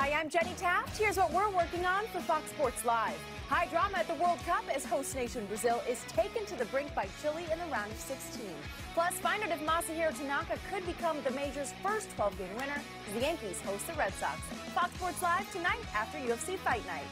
Hi, I'm Jenny Taft. Here's what we're working on for Fox Sports Live. High drama at the World Cup as host nation Brazil is taken to the brink by Chile in the round of 16. Plus, find out if Masahiro Tanaka could become the major's first 12-game winner as the Yankees host the Red Sox. Fox Sports Live tonight after UFC Fight Night.